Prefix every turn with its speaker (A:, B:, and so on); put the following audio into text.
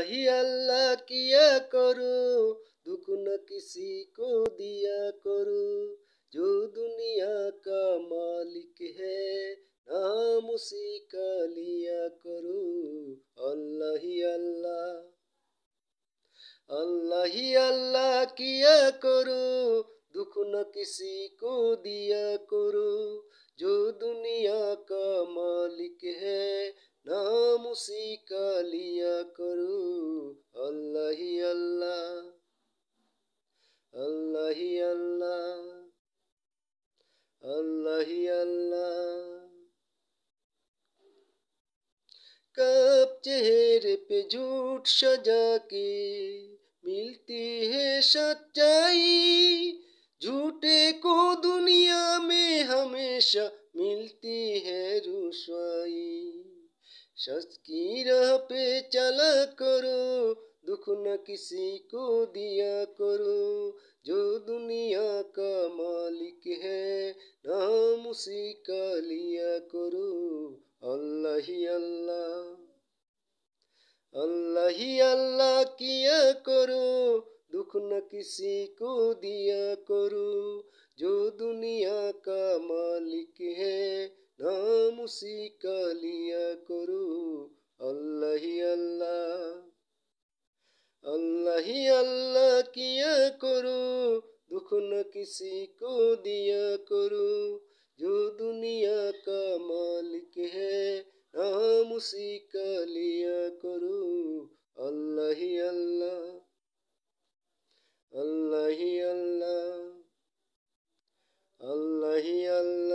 A: ही अल्लाह किया करो, दुख न किसी को दिया करो। जो दुनिया का मालिक है, नाम उसी का लिया करो। अल्लाह ही अल्लाह अल्लाह ही अल्लाह किया करो, दुख न किसी को दिया करो। जो दुनिया नाम उसी का लिया करो। अल्लाह ही अल्लाह अल्लाह ही अल्लाह अल्लाह ही अल्लाह। कब चेहरे पे झूठ सजा के मिलती है सच्चाई, झूठे को दुनिया में हमेशा मिलती है रुसवाई सच की राह पे चला करो, दुख न किसी को दिया करो। जो दुनिया का मालिक है, नाम उसी का लिया करो। अल्लाह ही अल्लाह अल्लाह ही अल्लाह किया करो, दुख न किसी को दिया करो। जो दुनिया लिया करो। अल्लाह ही अल्लाह। अल्लाह ही अल्लाह किया करो। दुख न किसी को दिया करो। जो दुनिया का मालिक है, नाम उसी का लिया करो। अल्लाह ही अल्लाह। अल्लाह ही अल्लाह। अल्लाह ही अल्लाह।